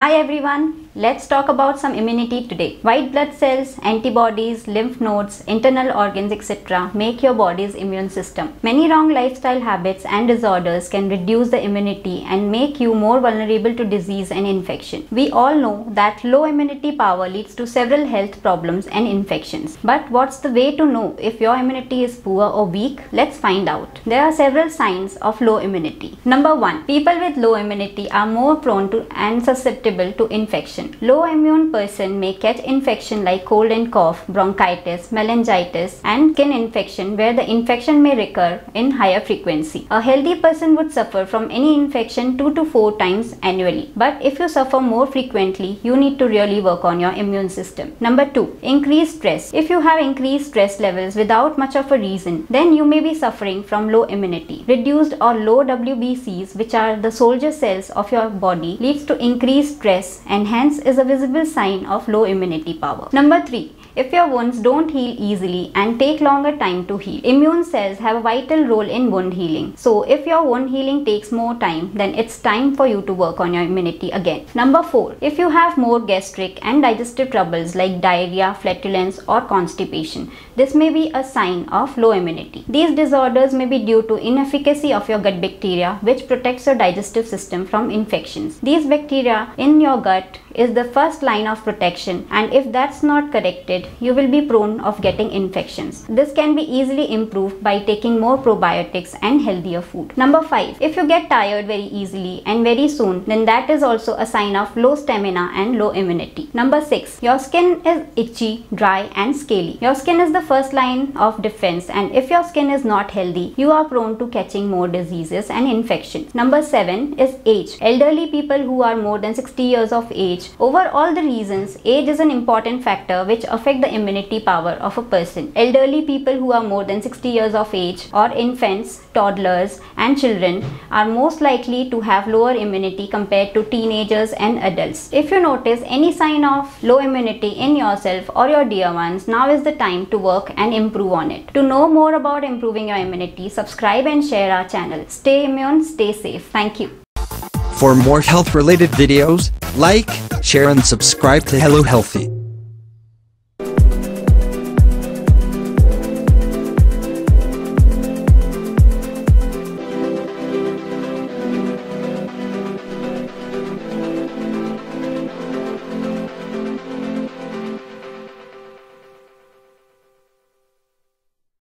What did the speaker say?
Hi everyone, let's talk about some immunity today. White blood cells, antibodies, lymph nodes, internal organs etc. make your body's immune system. Many wrong lifestyle habits and disorders can reduce the immunity and make you more vulnerable to disease and infection. We all know that low immunity power leads to several health problems and infections. But what's the way to know if your immunity is poor or weak? Let's find out. There are several signs of low immunity. Number 1. People with low immunity are more prone to and susceptible susceptible to infection. Low immune person may catch infection like cold and cough, bronchitis, meningitis and skin infection where the infection may recur in higher frequency. A healthy person would suffer from any infection 2 to 4 times annually. But if you suffer more frequently, you need to really work on your immune system. Number 2. Increased stress. If you have increased stress levels without much of a reason, then you may be suffering from low immunity. Reduced or low WBCs, which are the soldier cells of your body, leads to increased stress and hence is a visible sign of low immunity power. Number 3 if your wounds don't heal easily and take longer time to heal. Immune cells have a vital role in wound healing. So if your wound healing takes more time, then it's time for you to work on your immunity again. Number 4. If you have more gastric and digestive troubles like diarrhea, flatulence or constipation, this may be a sign of low immunity. These disorders may be due to inefficacy of your gut bacteria which protects your digestive system from infections. These bacteria in your gut is the first line of protection and if that's not corrected, you will be prone of getting infections. This can be easily improved by taking more probiotics and healthier food. Number 5. If you get tired very easily and very soon, then that is also a sign of low stamina and low immunity. Number 6. Your skin is itchy, dry and scaly. Your skin is the first line of defense and if your skin is not healthy, you are prone to catching more diseases and infections. Number 7 is age. Elderly people who are more than 60 years of age over all the reasons, age is an important factor which affect the immunity power of a person. Elderly people who are more than 60 years of age or infants, toddlers and children are most likely to have lower immunity compared to teenagers and adults. If you notice any sign of low immunity in yourself or your dear ones, now is the time to work and improve on it. To know more about improving your immunity, subscribe and share our channel. Stay immune, stay safe. Thank you. For more health related videos, like, share and subscribe to Hello Healthy.